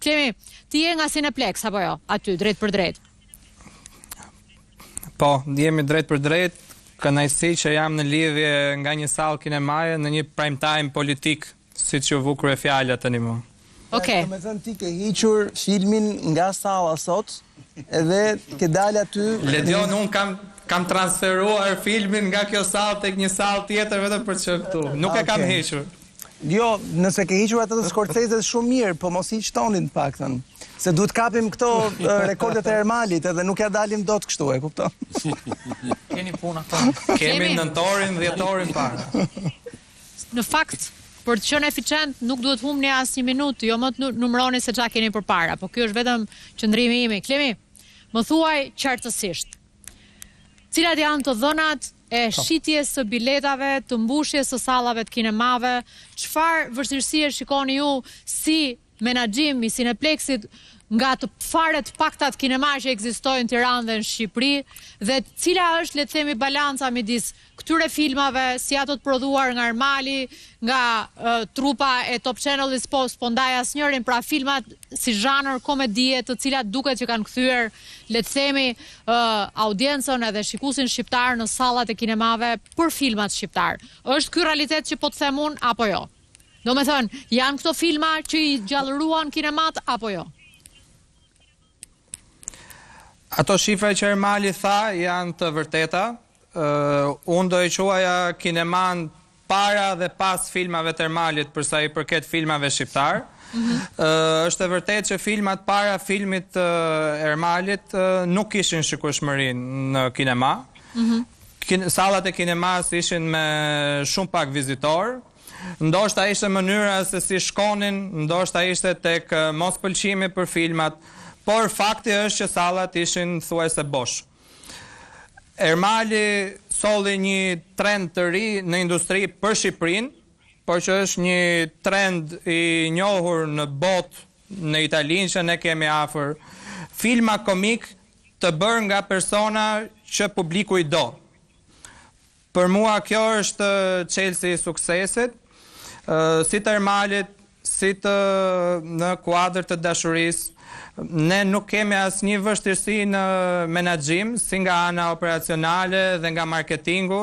Klimi, ti je nga Cineplex apo jo? Aty drejt për drejt. Po, jemi drejt për drejt. Kënaqësi që jam në lidhje nga një sallë kinemaje në një prime time politik, siç u vu re fjala tani më. Okej. Okay. Domethënë ti ke hiqur filmin nga salla sot dhe ke dalë aty. Ledion, unë kam kam transferuar filmin nga kjo sallë tek një sallë tjetër vetëm për të qenë këtu. Nuk e kam hequr. Jo, nëse ke hiqur atë të Scorsese shumë mirë, po mos hiq tonin të paktën, se duhet t'kapim këto rekordet e Ermalit edhe nuk ja dalim dot kështu, e kupton? Keni punën tonë. Kemi nëntorin, dhjetorin para. Në fakt, për të qenë eficient nuk duhet humbni asnjë minutë, jo më të numëroni se çfarë keni përpara, po ky është vetëm qëndrimi im. Klimi, më thuaj qartësisht, cilat janë të dhënat e shitjes së biletave, të mbushjes së sallave të kinemave, çfarë vështirësie shikoni ju si menaxhim i Cineplex-it nga të fare të paktat kinema që ekzistojnë në Tiranë dhe në Shqipëri dhe cila është le të themi balanca midis këtyre filmave si ato të prodhuar nga Ermali, nga trupa e Top Channel-it s'po s'po ndaj asnjërin, pra filmat si zhanër komedie të cilat duket që kanë kthyer le të themi ë audiencën edhe shikusin shqiptar në sallat e kinemave për filmat shqiptar është ky realitet që po të them unë apo jo domethënë janë këto filma që i gjallëruan kinemat apo jo Ato shifra që Ermali tha janë të vërteta, Unë do e quaja kinemanë para dhe pas filmave të Ermalit për sa i përket filmave shqiptarë. Mhm. Është e vërtetë që filmat para filmit të Ermalit nuk kishin shikueshmëri në kinema. Mhm. Sallat e kinemas ishin me shumë pak vizitorë. Ndoshta ishte mënyra se si shkonin, ndoshta ishte tek mospëlqimi për filmat, por fakti është që sallat ishin thuajse bosh. Ermali solli një trend të ri në industri për Shqipërinë, por që është një trend i njohur në botë, në Italinë që ne kemi afër, filma komikë të bërë nga persona që publiku i do. Për mua kjo është çelësi i suksesit, si të Ermalit, si të Në kuadër të dashurisë. Ne nuk kemi asnjë vështirësi në menaxhim, si nga ana operacionale dhe nga marketingu.